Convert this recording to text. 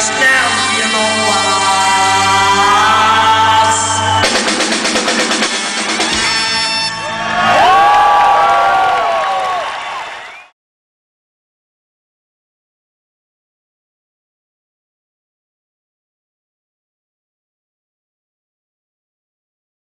us now.